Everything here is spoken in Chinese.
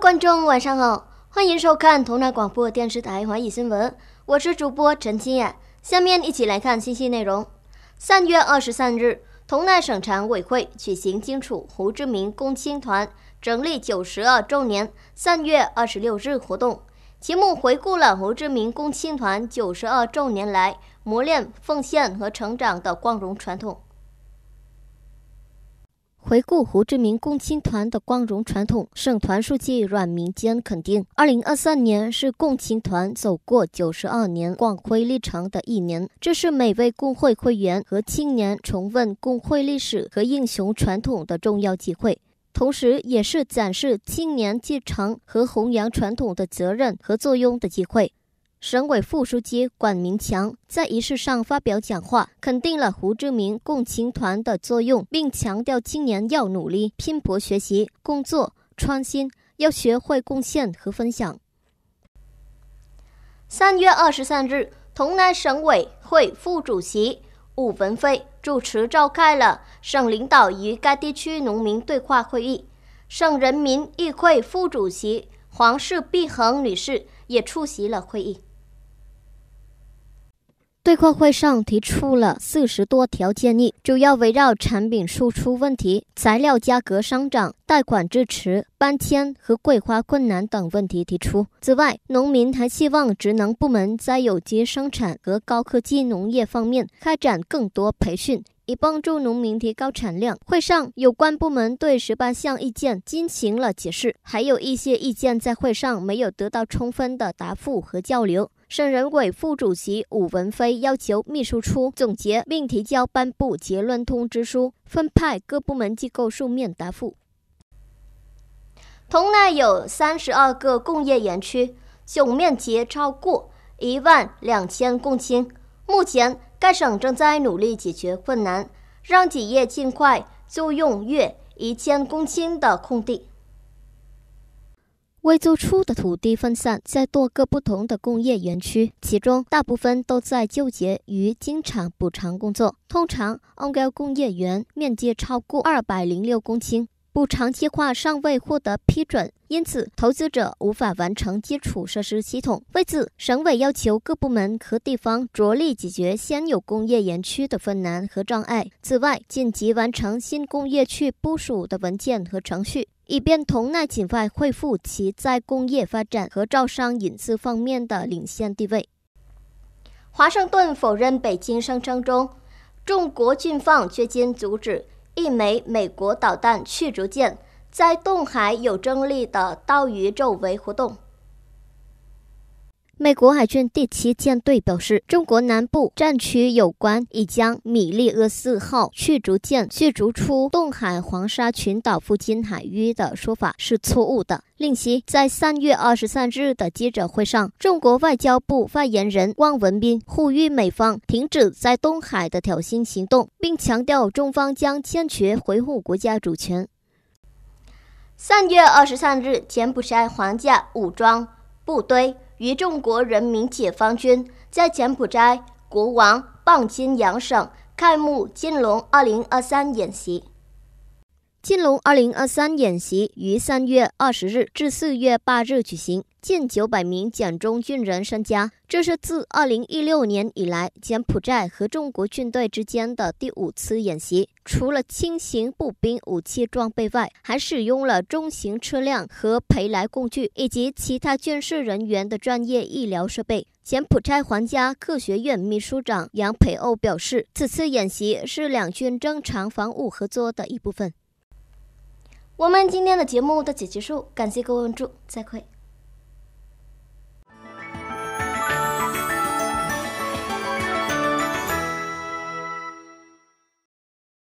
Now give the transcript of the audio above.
观众晚上好，欢迎收看同南广播电视台华语新闻，我是主播陈清雅。下面一起来看信息内容。三月二十三日，同南省常委会举行金楚胡志明共青团成立九十二周年三月二十六日活动，节目回顾了胡志明共青团九十二周年来磨练、奉献和成长的光荣传统。回顾胡志明共青团的光荣传统，省团书记阮明坚肯定，二零二三年是共青团走过九十二年光辉历程的一年，这是每位工会会员和青年重温工会历史和英雄传统的重要机会，同时也是展示青年继承和弘扬传统的责任和作用的机会。省委副书记管明强在仪式上发表讲话，肯定了胡志明共青团的作用，并强调青年要努力拼搏学习、工作、创新，要学会贡献和分享。三月二十三日，同南省委会副主席武文飞主持召开了省领导与该地区农民对话会议，省人民议会副主席黄氏碧恒女士也出席了会议。对话会上提出了四十多条建议，主要围绕产品输出问题、材料价格上涨、贷款支持、搬迁和桂花困难等问题提出。此外，农民还希望职能部门在有机生产和高科技农业方面开展更多培训，以帮助农民提高产量。会上，有关部门对十八项意见进行了解释，还有一些意见在会上没有得到充分的答复和交流。省人委副主席武文飞要求秘书处总结并提交颁布结论通知书，分派各部门机构书面答复。同南有三十二个工业园区，总面积超过一万两千公顷。目前，该省正在努力解决困难，让企业尽快租用约一千公顷的空地。未租出的土地分散在多个不同的工业园区，其中大部分都在纠结于经常补偿工作。通常，昂高工业园面积超过二百零六公顷，补偿计划尚未获得批准，因此投资者无法完成基础设施系统。为此，省委要求各部门和地方着力解决现有工业园区的困难和障碍。此外，紧急完成新工业区部署的文件和程序。以便同奈尽快恢复其在工业发展和招商引资方面的领先地位。华盛顿否认北京声称中中国军方最近阻止一枚美国导弹驱逐舰在东海有争议的岛屿周围活动。美国海军第七舰队表示，中国南部战区有关已将米利厄斯号驱逐舰驱逐出东海黄沙群岛附近海域的说法是错误的。另悉，在三月二十三日的记者会上，中国外交部发言人汪文斌呼吁美方停止在东海的挑衅行动，并强调中方将坚决维护国家主权。三月二十三日，柬埔寨皇家武装部队。与中国人民解放军在柬埔寨国王邦金扬省开幕“金龙二零二三”演习。金龙二零二三演习于三月二十日至四月八日举行，近九百名柬中军人参加。这是自二零一六年以来柬埔寨和中国军队之间的第五次演习。除了轻型步兵武器装备外，还使用了中型车辆和培来工具，以及其他军事人员的专业医疗设备。柬埔寨皇家科学院秘书长杨培欧表示，此次演习是两军正常防务合作的一部分。我们今天的节目到此结束，感谢各位关注，再会。